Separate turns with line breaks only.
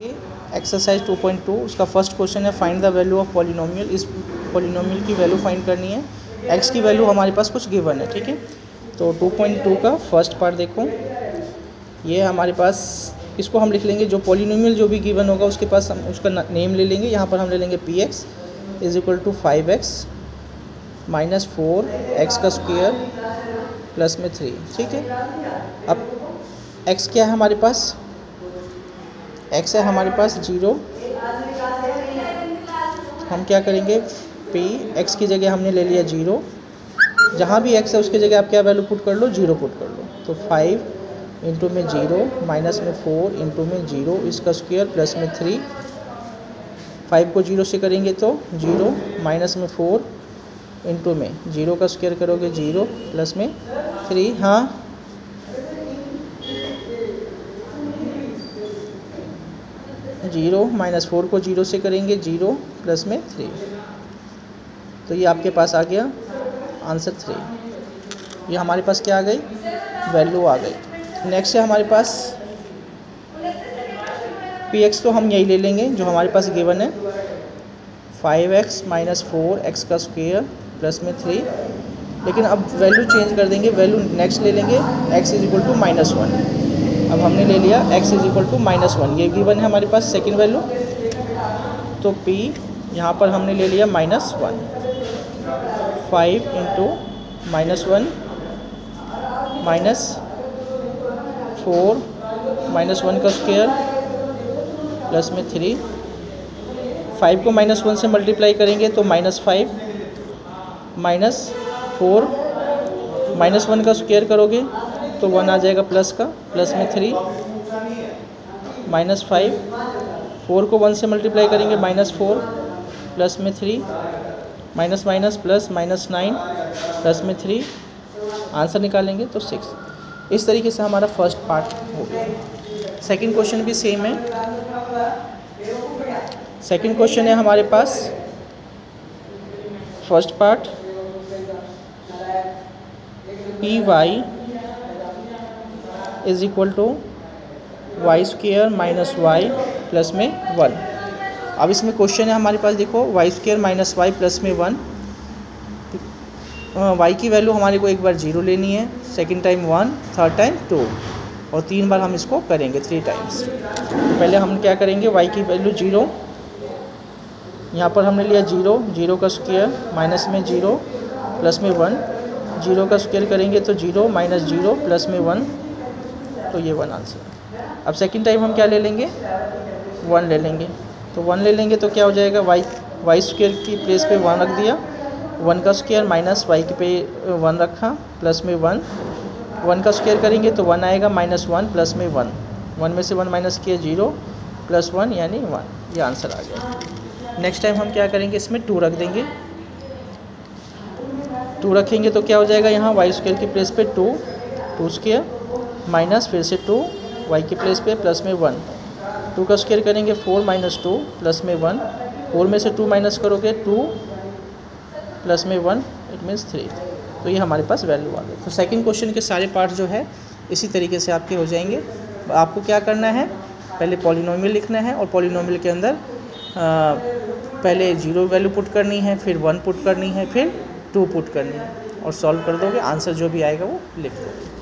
Exercise 2.2 उसका first question है find the value of polynomial इस पॉलिनोमियल की वैल्यू फाइंड करनी है। एक्स की वैल्यू हमारे पास कुछ गिवन है, ठीक है? तो 2.2 का फ़र्स्ट पार्ट देखो। ये हमारे पास, इसको हम लिख लेंगे, जो पॉलिनोमियल जो भी गिवन होगा, उसके पास हम उसका नेम ले लेंगे। यहाँ पर हम ले लेंगे P x is equal to five x minus four x का स्क्वेयर प्लस में थ्री ठीक है? अब एक्स क्या है हमारे पास? एक्स है हमारे पास ज़ीरो हम क्या करेंगे? पी एक्स की जगह हमने ले लिया ज़ीरो जहाँ भी एक्स है उसकी जगह आप क्या वैल्यू पुट कर लो? ज़ीरो पुट कर लो। तो फाइव इंटू में ज़ीरो माइनस में फोर इंटू में ज़ीरो इसका स्क्वेयर प्लस में थ्री फाइव को ज़ीरो से करेंगे तो ज़ीरो माइनस में फोर इंटू में। ज़ीरो का स्क्वेयर करोगे ज़ीरो प्लस में थ्री हाँ? ज़ीरो माइनस फोर को ज़ीरो से करेंगे, ज़ीरो प्लस में थ्री। तो ये आपके पास आ गया आंसर थ्री। ये हमारे पास क्या आ गई? वैल्यू आ गई। नेक्स्ट है हमारे पास पी एक्स तो हम यही ले लेंगे, जो हमारे पास गिवन है। Five x minus four x का स्क्वेयर प्लस में थ्री। लेकिन अब वैल्यू चेंज कर देंगे, वैल्यू नेक्स्ट ले लेंगे x is equal to minus one. अब हमने ले लिया x is equal to minus one ये गिवन है हमारे पास सेकेंड वैल्यू तो p, यहाँ पर हमने ले लिया minus one five into minus one minus four minus one का स्क्वेयर प्लस में थ्री फाइव को माइनस वन से मल्टीप्लाई करेंगे तो minus five minus four minus one का स्क्वेयर करोगे. तो वन आ जाएगा प्लस का प्लस में थ्री माइनस फाइव फोर को वन से मल्टीप्लाई करेंगे माइनस फोर प्लस में three minus minus plus minus nine plus में थ्री आंसर निकालेंगे तो सिक्स इस तरीके से हमारा फ़र्स्ट पार्ट हो गया। सेकंड क्वेश्चन भी सेम है। सेकेंड क्वेश्चन है हमारे पास। First part P Y is equal to Y square minus Y plus में वन अब इसमें क्वेश्चन है हमारे पास, देखो Y square minus Y plus में वन वाई की वैल्यू हमारे को एक बार ज़ीरो लेनी है second time one third time two और तीन बार हम इसको करेंगे थ्री टाइम्स तो पहले हम क्या करेंगे वाई की वैल्यू ज़ीरो यहाँ पर हमने लिया ज़ीरो ज़ीरो का स्क्वेयर माइनस में ज़ीरो प्लस में वन ज़ीरो का स्क्वेयर करेंगे तो ज़ीरो माइनस ज़ीरो प्लस में वन तो ये वन आंसर अब सेकंड टाइम हम क्या ले लेंगे? वन ले लेंगे. तो वन ले लेंगे तो क्या हो जाएगा? वाई वाई स्क्वेयर की प्लेस पे वन रख दिया. वन का स्क्वेयर माइनस वाई के पे वन रखा. प्लस में वन वन का स्क्वेयर करेंगे तो वन आएगा माइनस वन प्लस में वन वन में से वन माइनस किया ज़ीरो प्लस वन यानी वन ये आंसर आ गया. नेक्स्ट टाइम हम क्या करेंगे? इसमें टू रख देंगे. टू रखेंगे तो क्या हो जाएगा? यहाँ वाई स्क्वेयर की प्लेस पे टू टू स्क्वेयर माइनस फिर से टू वाई के प्लेस पे प्लस में वन टू का स्क्वेयर करेंगे फोर माइनस टू प्लस में वन फोर में से टू माइनस करोगे टू प्लस में वन इट मीन्स थ्री तो ये हमारे पास वैल्यू आ गई तो सेकेंड क्वेश्चन के सारे पार्ट जो है इसी तरीके से आपके हो जाएँगे। आपको क्या करना है? पहले पॉलिनोमियल लिखना है और पॉलिनोमियल के अंदर आ, पहले ज़ीरो वैल्यू पुट करनी है फिर वन पुट करनी है फिर टू पुट करनी है। और सॉल्व कर दोगे आंसर जो भी आएगा वो लिख दोगे।